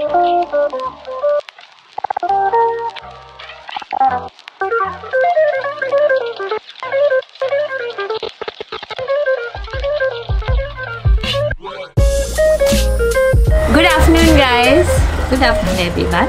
Good afternoon, guys. Good afternoon, everyone.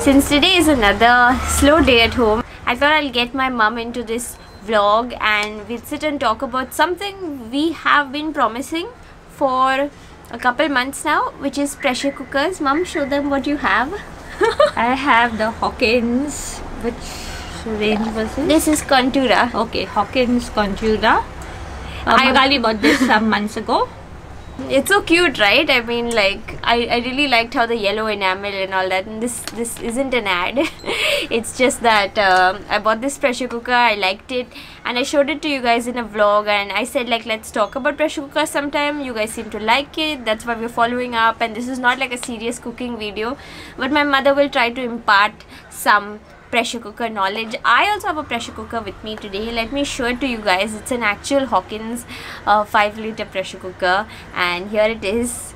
Since today is another slow day at home, I thought I'll get my mum into this vlog and we'll sit and talk about something we have been promising for a couple months now, which is pressure cookers. Mum, show them what you have. I have the Hawkins. Which range was it? This is Contura. Okay, Hawkins Contura. Uh, I- Magali bought this some months ago. It's so cute, right? I mean, like I, I really liked how the yellow enamel and all that. And this this isn't an ad. it's just that um, I bought this pressure cooker. I liked it, and I showed it to you guys in a vlog. And I said like, let's talk about pressure cooker sometime. You guys seem to like it. That's why we're following up. And this is not like a serious cooking video, but my mother will try to impart some pressure cooker knowledge. I also have a pressure cooker with me today. Let me show it to you guys. It's an actual Hawkins uh, 5 liter pressure cooker, and here it is.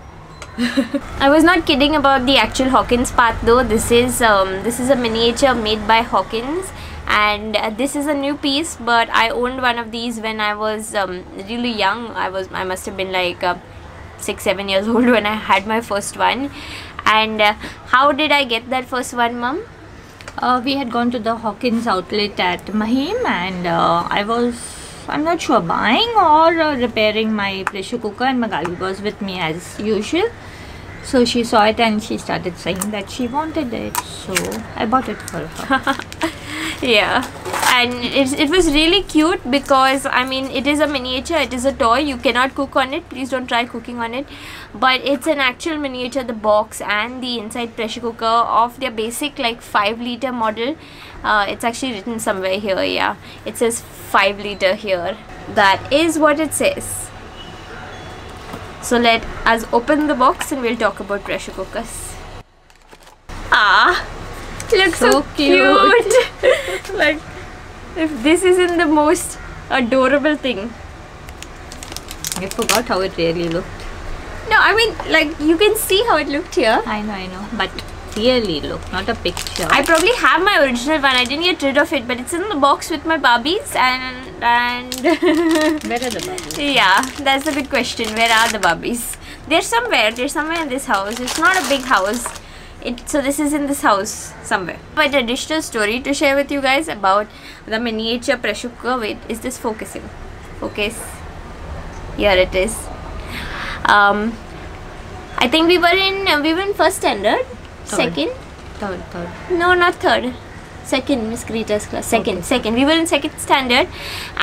I was not kidding about the actual Hawkins part though. This is um, this is a miniature made by Hawkins, and uh, this is a new piece. But I owned one of these when I was um, really young. I was I must have been like uh, six seven years old when I had my first one. And uh, how did I get that first one, mum? Uh, we had gone to the Hawkins outlet at Mahim and uh, I was, I'm not sure, buying or uh, repairing my pressure cooker and Magali was with me as usual. So she saw it and she started saying that she wanted it. So I bought it for her. yeah. And it, it was really cute because i mean it is a miniature it is a toy you cannot cook on it please don't try cooking on it. But it's an actual miniature the box and the inside pressure cooker of their basic like 5 liter model. Uh, it's actually written somewhere here yeah. It says 5 liter here. That is what it says. So let us open the box and we'll talk about pressure cookers. Ah looks so, So cute, cute. like if this isn't the most adorable thing I forgot how it really looked. no i mean like you can see how it looked here I know, I know. But really look, not a picture. I probably have my original one. I didn't get rid of it, but it's in the box with my Barbies and and Where are the bubbles? yeah, that's the big question. Where are the Barbies? They're somewhere. They're somewhere in this house. It's not a big house. It so this is in this house somewhere. But additional story to share with you guys about the miniature pressure cooker. Wait, is this focusing? Focus. Here it is. Um, I think we were in we were in first standard, Third. second. Third, third. No, not third. Second, Miss Greta's class. Second, Okay. second. We were in second standard,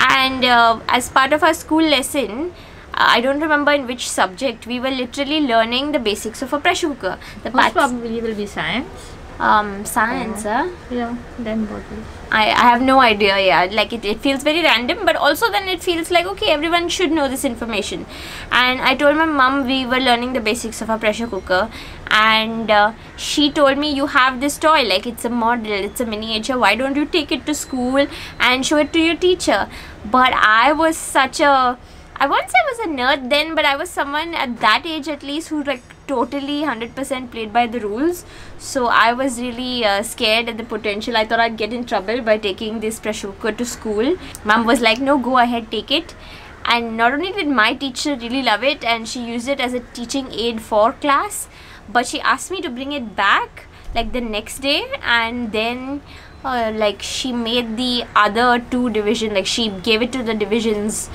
and uh, as part of our school lesson, I don't remember in which subject we were literally learning the basics of a pressure cooker. The Most probably will be science. um, science. huh? Yeah, then what is? I, I have no idea. Yeah, like it, it feels very random, but also then it feels like okay, everyone should know this information. And I told my mom we were learning the basics of a pressure cooker, and uh, she told me you have this toy, like it's a model, it's a miniature. Why don't you take it to school and show it to your teacher? But I was such a I won't say I was a nerd then, but I was someone at that age at least who like totally 100% played by the rules. So I was really uh, scared at the potential. I thought I'd get in trouble by taking this pressure cooker to school. Mom was like, no, go ahead, take it. And not only did my teacher really love it and she used it as a teaching aid for class, but she asked me to bring it back like the next day and then uh, like she made the other two division like she gave it to the divisions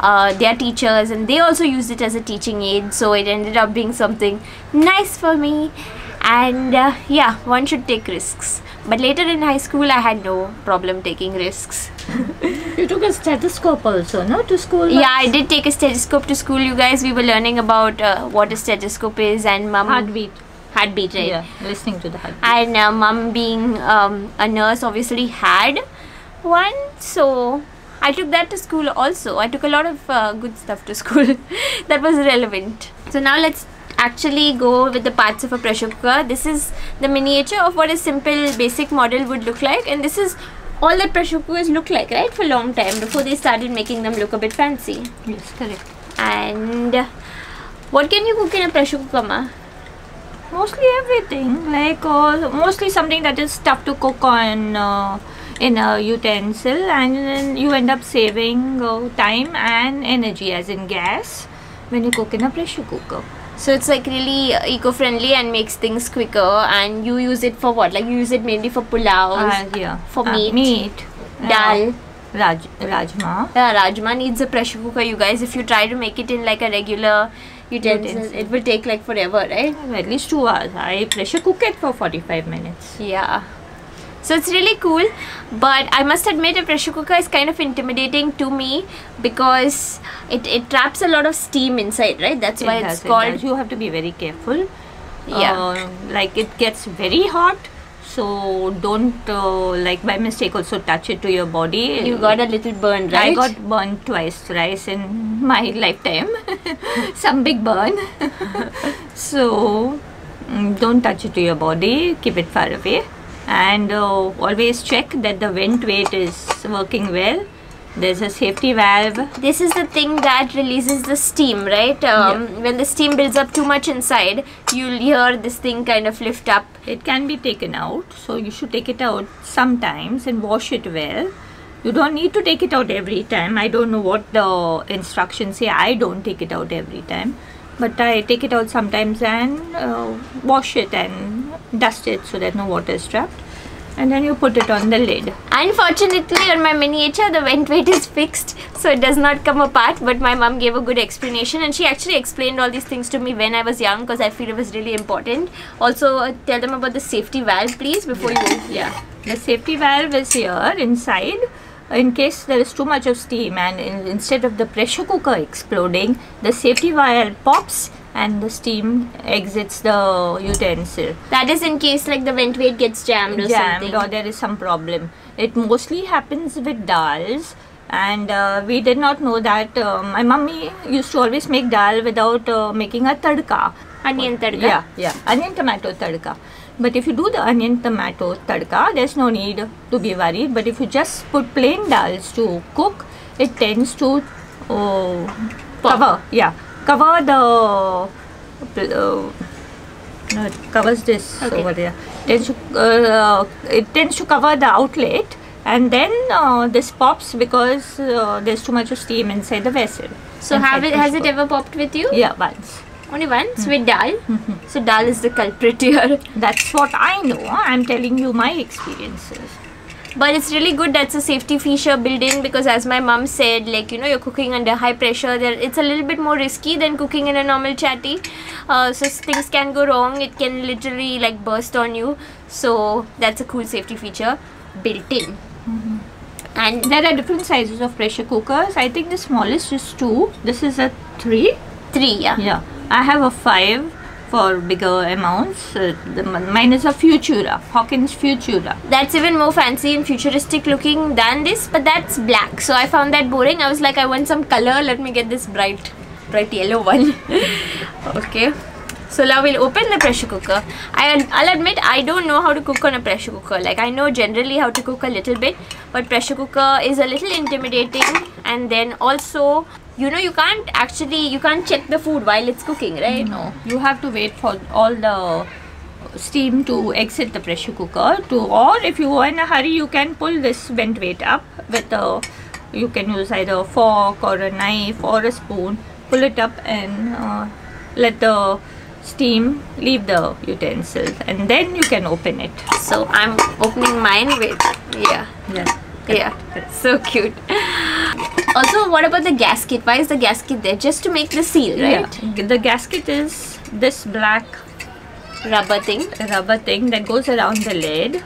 uh, their teachers and they also used it as a teaching aid so it ended up being something nice for me and uh, yeah one should take risks but later in high school i had no problem taking risks You took a stethoscope also, no, to school? yeah i did take a stethoscope to school you guys we were learning about uh, what a stethoscope is and mum Heartbeat. heartbeat right Yeah, listening to the heartbeat. and uh, mum being um, a nurse obviously had one so i took that to school also. I took a lot of uh, good stuff to school. That was relevant. So now let's actually go with the parts of a pressure cooker. This is the miniature of what a simple basic model would look like and this is all that pressure cookers look like right for a long time before they started making them look a bit fancy. Yes, correct. and uh, what can you cook in a pressure cooker ma? Mostly everything, like uh, mostly something that is tough to cook on uh, in a utensil, and then you end up saving uh, time and energy, as in gas, when you cook in a pressure cooker. So it's like really eco-friendly and makes things quicker. And you use it for what? Like you use it mainly for pulaus, Uh, yeah, For uh, meat. meat, dal. uh, raj, rajma. Yeah, rajma needs a pressure cooker. You guys, if you try to make it in like a regular utensil, Utensil. it will take like forever, right? At least two hours. I pressure cook it for forty-five minutes. Yeah. So it's really cool, but I must admit a pressure cooker is kind of intimidating to me because it, it traps a lot of steam inside, right? That's why It it's it called does. You have to be very careful. Yeah. Uh, like it gets very hot, so don't uh, like by mistake also touch it to your body. you got a little burn, right? I got burned twice, thrice in my lifetime. Some big burn. so mm, don't touch it to your body. Keep it far away, and uh, always check that the vent weight is working well. There's a safety valve. this is the thing that releases the steam, right? Um, When the steam builds up too much inside, you'll hear this thing kind of lift up. It can be taken out, so you should take it out sometimes and wash it well. You don't need to take it out every time. I don't know what the instructions say. I don't take it out every time, but I take it out sometimes and uh, wash it and dust it so that no water is trapped. And then you put it on the lid. Unfortunately, on my miniature, the vent weight is fixed, so it does not come apart. But my mom gave a good explanation, and she actually explained all these things to me when I was young because I feel it was really important. Also, uh, tell them about the safety valve, please, before you. Yeah. The safety valve is here inside in case there is too much of steam and in, instead of the pressure cooker exploding the safety valve pops and the steam exits the utensil That is in case like the vent weight gets jammed or jammed something. or there is some problem it mostly happens with dals and uh, we did not know that uh, my mummy used to always make dal without uh, making a tadka Onion tadka. yeah, yeah. Onion tomato tadka. But if you do the onion tomato tadka, there's no need to be worried. But if you just put plain dals to cook, it tends to oh, cover. Yeah, cover the. Uh, no, it covers this Okay. over there. Tends to, uh, it tends to cover the outlet, and then uh, this pops because uh, there's too much of steam inside the vessel. So have it has it ever popped with you? Yeah, once. Only once with dal. So dal is the culprit here. That's what I know. I'm telling you my experiences. But it's really good that's a safety feature built in because as my mom said, like you know, you're cooking under high pressure. There, it's a little bit more risky than cooking in a normal chatty. Uh, so things can go wrong. It can literally like burst on you. So that's a cool safety feature built in. And There are different sizes of pressure cookers. I think the smallest is two. This is a three. three, yeah. Yeah, I have a five for bigger amounts. Uh, the, mine is a Futura, Hawkins Futura. That's even more fancy and futuristic looking than this, but that's black. So I found that boring. I was like, I want some color. Let me get this bright, bright yellow one. okay. So now we'll open the pressure cooker. I, I'll admit I don't know how to cook on a pressure cooker. Like I know generally how to cook a little bit, but pressure cooker is a little intimidating. And then also, you know, you can't actually you can't check the food while it's cooking, right? No, you have to wait for all the steam to exit the pressure cooker. To or if you are in a hurry, you can pull this vent weight up with a. You can use either a fork or a knife or a spoon. Pull it up and uh, let the steam leave the utensils, and then you can open it. So I'm opening mine with yeah. Yeah. Yeah, so cute. Also, what about the gasket? Why is the gasket there? Just to make the seal, right? Yeah. The gasket is this black Rubber thing. rubber thing that goes around the lid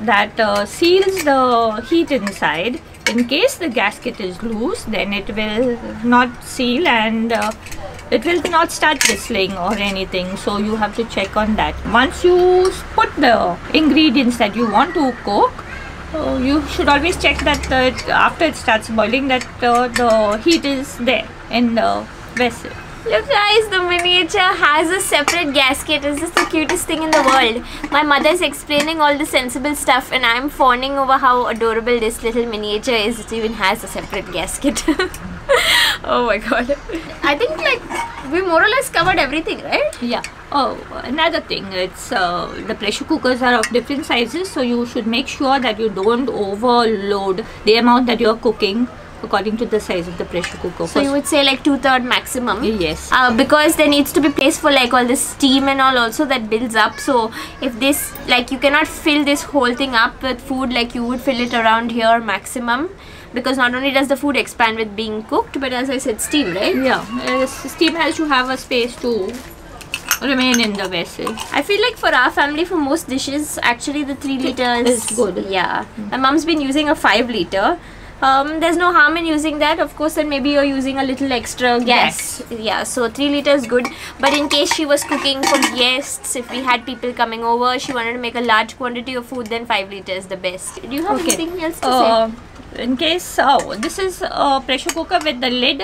that uh, seals the heat inside. In case the gasket is loose, then it will not seal and uh, it will not start whistling or anything. So you have to check on that. Once you put the ingredients that you want to cook, uh, you should always check that uh, after it starts boiling that uh, the heat is there in the vessel. Look, guys, the miniature has a separate gasket. This is the cutest thing in the world. My mother is explaining all the sensible stuff, and I'm fawning over how adorable this little miniature is. It even has a separate gasket. oh my god. I think, like, we more or less covered everything, right? Yeah. Oh, another thing, it's uh, the pressure cookers are of different sizes, so you should make sure that you don't overload the amount that you're cooking according to the size of the pressure cooker. So you would say like two third maximum. yes. Uh, because there needs to be place for like all the steam and all also that builds up so if this like you cannot fill this whole thing up with food like you would fill it around here maximum because not only does the food expand with being cooked but as i said steam right? Yeah, uh, steam has to have a space to remain in the vessel. i feel like for our family for most dishes actually the 3 liters is, good. yeah. My mom's been using a 5 liter. Um, there's no harm in using that. Of course then maybe you're using a little extra gas. Yeah so 3 liters good. But in case she was cooking for guests if we had people coming over she wanted to make a large quantity of food then 5 liters the best. Do you have Okay. anything else to Uh, in case, oh, this is a pressure cooker with the lid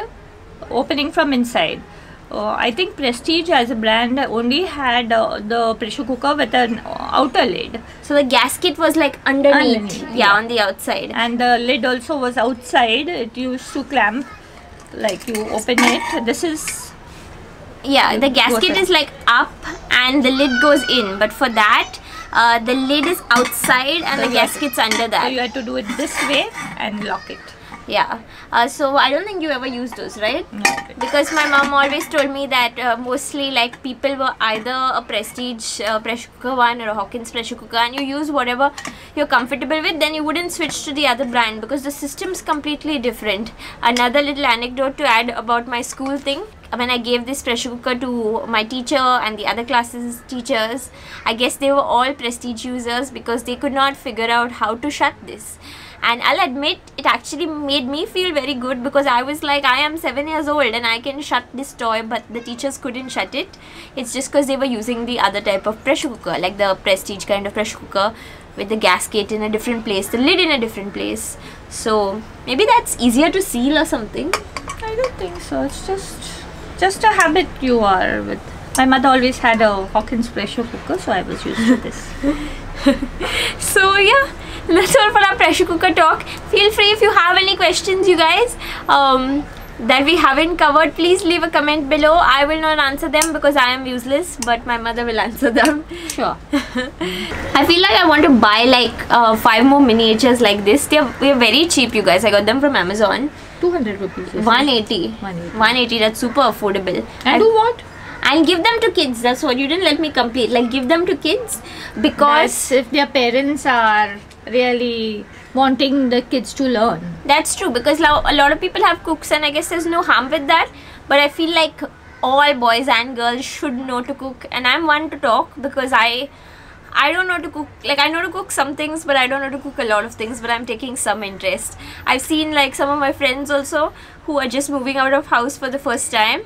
opening from inside. Uh, I think Prestige as a brand only had uh, the pressure cooker with an outer lid, so the gasket was like underneath, Underneath, yeah, yeah. on the outside and the lid also was outside. It used to clamp, like you open it. This is yeah the gasket is like up and the lid goes in but for that uh, the lid is outside and the to- gasket's under that so you had to do it this way and lock it. Yeah. Uh, so I don't think you ever used those, right? No. Because my mom always told me that uh, mostly like people were either a Prestige uh, pressure cooker one or a Hawkins pressure cooker, and you use whatever you're comfortable with. Then you wouldn't switch to the other brand because the system's completely different. Another little anecdote to add about my school thing. When I gave this pressure cooker to my teacher and the other classes teachers, I guess they were all Prestige users because they could not figure out how to shut this and I'll admit it actually made me feel very good because I was like I am 7 years old and I can shut this toy but the teachers couldn't shut it it's just because they were using the other type of pressure cooker like the prestige kind of pressure cooker with the gasket in a different place the lid in a different place so maybe that's easier to seal or something I don't think so. It's just just a habit you are with. My mother always had a Hawkins pressure cooker, so I was used to this. so yeah that's all for our pressure cooker talk. Feel free if you have any questions you guys um, that we haven't covered please leave a comment below. I will not answer them because i am useless but my mother will answer them. Sure. i feel like i want to buy like uh, five more miniatures like this. They're, they're very cheap you guys. I got them from amazon. 200 rupees. 180 180. 180 that's super affordable. And I- do what? and give them to kids that's what. You didn't let me complete like give them to kids because That's if their parents are really wanting the kids to learn. That's true because a lot of people have cooks, and I guess there's no harm with that. But I feel like all boys and girls should know to cook, and I'm one to talk because I. I don't know to cook like I know to cook some things but I don't know to cook a lot of things but I'm taking some interest. I've seen like some of my friends also who are just moving out of house for the first time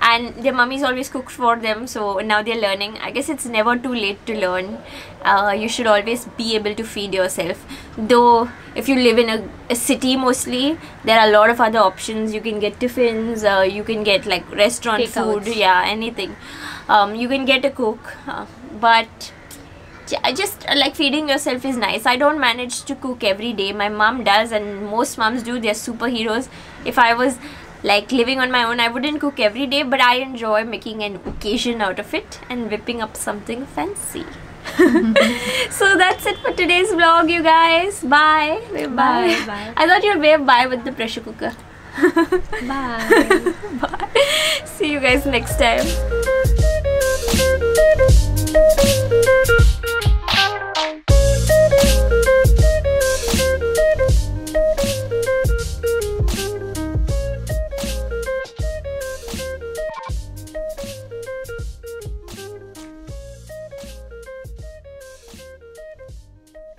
and their mummies always cook for them so now they're learning i guess it's never too late to learn uh, you should always be able to feed yourself though if you live in a, a city mostly there are a lot of other options you can get tiffins uh, you can get like restaurant Takeouts. food yeah anything um, you can get a cook uh, but just uh, like feeding yourself is nice. I don't manage to cook every day. My mom does, and most moms do. They're superheroes. If I was like living on my own. I wouldn't cook every day but i enjoy making an occasion out of it and whipping up something fancy. So that's it for today's vlog you guys. Bye. Bye, bye, bye. i thought you'd wave bye with the pressure cooker. Bye bye. See you guys next time.